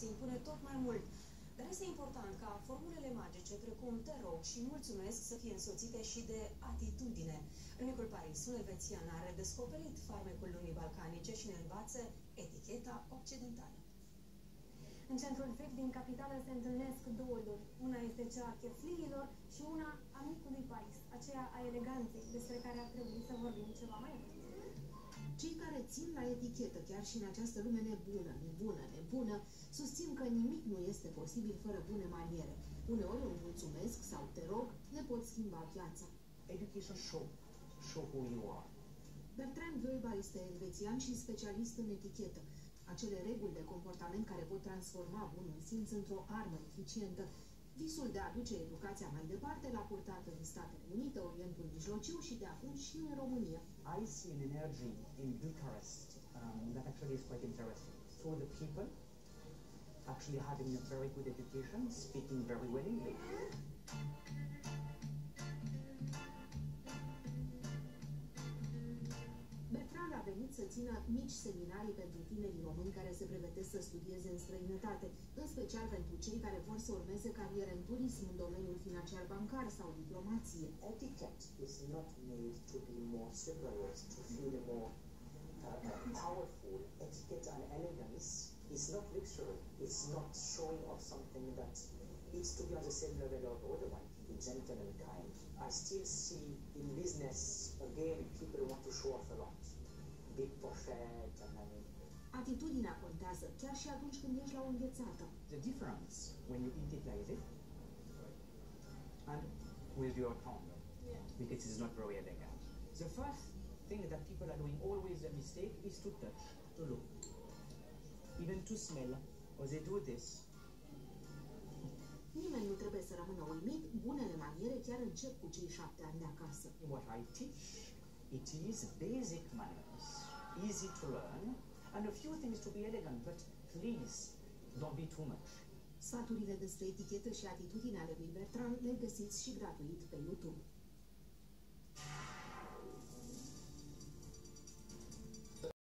se impune tot mai mult. Dar este important ca formulele magice, precum te rog și mulțumesc, să fie însoțite și de atitudine. În micul Paris, un elvețian a redescoperit farmecul lumii balcanice și ne învață eticheta occidentală. În centrul vechi din capitală se întâlnesc două lumi. Una este cea a chefliilor și una a micului Paris, aceea a eleganței, despre care ar trebui să vorbim ceva mai mult. Cei care țin la etichetă, chiar și în această lume nebună, nebună, nebună, susțin că nimic nu este posibil fără bune maniere. Uneori un mulțumesc sau te rog ne pot schimba viața. Education show, show who you are. Bertrand Wölber este elvețian și specialist în etichetă. Acele reguli de comportament care pot transforma bunul simț într-o armă eficientă. Visul de a aduce educația mai departe l-a purtat în Statele Unite, Orientul Mijlociu și de acum și în România. I see an energy in Bucharest um, that actually is quite interesting. So the people actually having a very good education, speaking very well English. Bertrand a venit să țină mici seminarii pentru tinerii români care se pregătesc să studieze în străinătate, în special pentru cei care vor să urmeze cariere în turism, în domeniul financiar bancar sau diplomație. etiquette is not made to be more civilized, to feel more uh, powerful. Etiquette and elegance is not luxury. It's not showing off something that it's to be on the same level of other one, be gentle and kind. I still see in business, again, people want to show off a lot. Atitudinea contează, chiar și atunci când ești la o înghețată. The difference when you eat it like this and with your tongue, because it's not very elegant. The first thing that people are doing always a mistake is to touch, to look, even to smell. Or they do this. Nimeni nu trebuie să rămână uimit, bunele maniere chiar încep cu cei șapte ani de acasă. What I teach, it is basic manners, easy to learn, and a few things to be elegant, but please don't be too much. Sfaturile despre etichetă și atitudinea lui Bertrand le găsiți și gratuit pe YouTube.